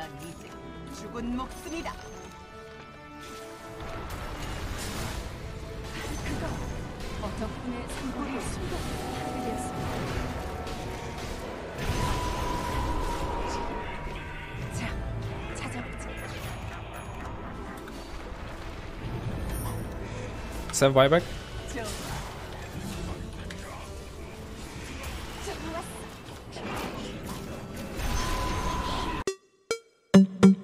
난 이제 죽은 목숨이다. 어, 덕분에 상골이 순간 하게 되었습니다. 자, 찾아보자. Seven buyback. 좋아. 좋았어. thank you.